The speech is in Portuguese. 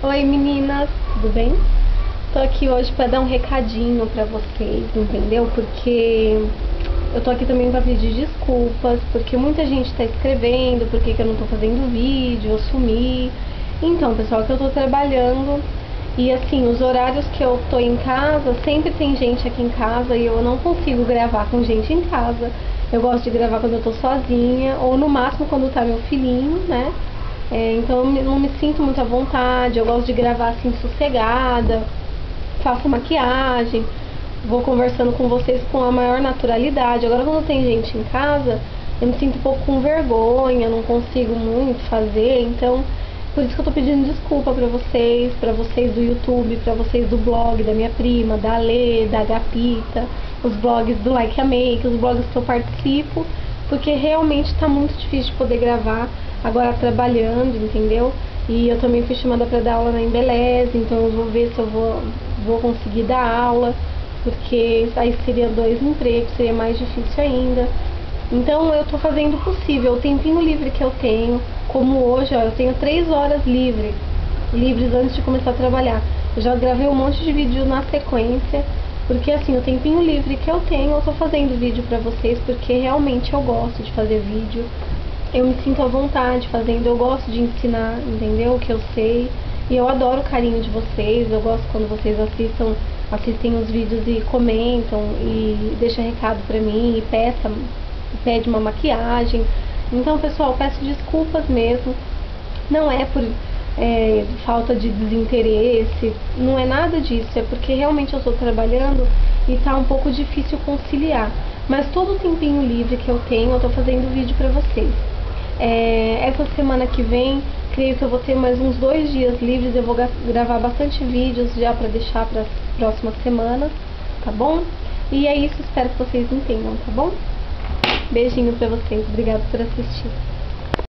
Oi meninas, tudo bem? Tô aqui hoje para dar um recadinho para vocês, entendeu? Porque eu tô aqui também para pedir desculpas, porque muita gente tá escrevendo, porque que eu não tô fazendo vídeo, eu sumi. Então, pessoal, que eu tô trabalhando e assim, os horários que eu tô em casa, sempre tem gente aqui em casa e eu não consigo gravar com gente em casa. Eu gosto de gravar quando eu tô sozinha, ou no máximo quando tá meu filhinho, né? É, então eu não me sinto muito à vontade, eu gosto de gravar assim sossegada, faço maquiagem, vou conversando com vocês com a maior naturalidade. Agora quando tem gente em casa, eu me sinto um pouco com vergonha, não consigo muito fazer, então por isso que eu tô pedindo desculpa pra vocês, pra vocês do YouTube, pra vocês do blog da minha prima, da Lê, da Gapita, os blogs do Like a Make, os blogs que eu participo, porque realmente tá muito difícil de poder gravar agora trabalhando, entendeu? E eu também fui chamada para dar aula na Embeleze, então eu vou ver se eu vou, vou conseguir dar aula, porque aí seria dois empregos, seria mais difícil ainda. Então eu estou fazendo o possível, o tempinho livre que eu tenho, como hoje, ó, eu tenho três horas livres, livres antes de começar a trabalhar. Eu já gravei um monte de vídeos na sequência, porque assim, o tempinho livre que eu tenho, eu tô fazendo vídeo pra vocês, porque realmente eu gosto de fazer vídeo eu me sinto à vontade fazendo, eu gosto de ensinar, entendeu? O que eu sei. E eu adoro o carinho de vocês, eu gosto quando vocês assistam, assistem os vídeos e comentam e deixam recado pra mim e peça, pede uma maquiagem. Então, pessoal, peço desculpas mesmo. Não é por é, falta de desinteresse, não é nada disso, é porque realmente eu estou trabalhando e tá um pouco difícil conciliar. Mas todo o tempinho livre que eu tenho, eu estou fazendo vídeo para vocês. É, essa semana que vem, creio que eu vou ter mais uns dois dias livres. Eu vou gravar bastante vídeos já para deixar para as próximas semanas, tá bom? E é isso, espero que vocês entendam, tá bom? Beijinho pra vocês, obrigada por assistir.